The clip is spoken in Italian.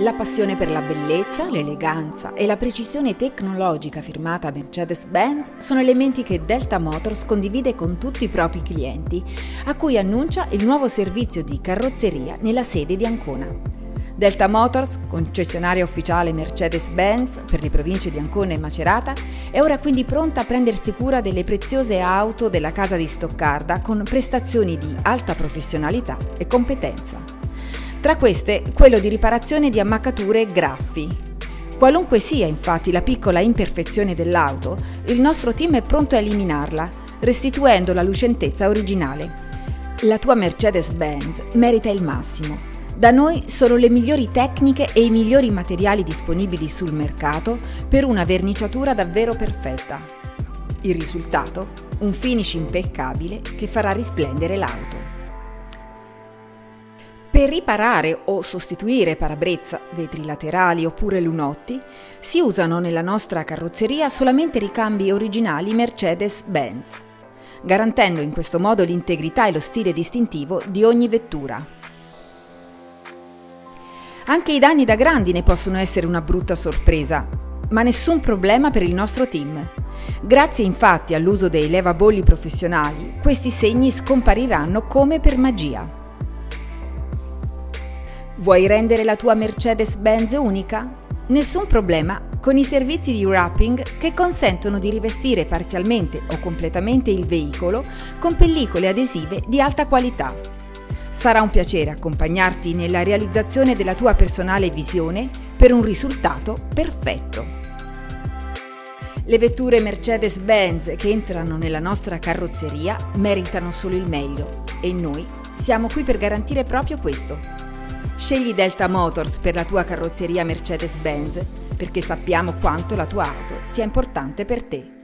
La passione per la bellezza, l'eleganza e la precisione tecnologica firmata Mercedes-Benz sono elementi che Delta Motors condivide con tutti i propri clienti, a cui annuncia il nuovo servizio di carrozzeria nella sede di Ancona. Delta Motors, concessionaria ufficiale Mercedes-Benz per le province di Ancona e Macerata, è ora quindi pronta a prendersi cura delle preziose auto della casa di Stoccarda con prestazioni di alta professionalità e competenza. Tra queste, quello di riparazione di ammaccature e graffi. Qualunque sia infatti la piccola imperfezione dell'auto, il nostro team è pronto a eliminarla, restituendo la lucentezza originale. La tua Mercedes-Benz merita il massimo. Da noi sono le migliori tecniche e i migliori materiali disponibili sul mercato per una verniciatura davvero perfetta. Il risultato? Un finish impeccabile che farà risplendere l'auto. Per riparare o sostituire parabrezza, vetri laterali oppure lunotti, si usano nella nostra carrozzeria solamente ricambi originali Mercedes-Benz, garantendo in questo modo l'integrità e lo stile distintivo di ogni vettura. Anche i danni da grandine possono essere una brutta sorpresa, ma nessun problema per il nostro team. Grazie infatti all'uso dei levabolli professionali, questi segni scompariranno come per magia. Vuoi rendere la tua Mercedes-Benz unica? Nessun problema con i servizi di wrapping che consentono di rivestire parzialmente o completamente il veicolo con pellicole adesive di alta qualità. Sarà un piacere accompagnarti nella realizzazione della tua personale visione per un risultato perfetto. Le vetture Mercedes-Benz che entrano nella nostra carrozzeria meritano solo il meglio e noi siamo qui per garantire proprio questo. Scegli Delta Motors per la tua carrozzeria Mercedes-Benz perché sappiamo quanto la tua auto sia importante per te.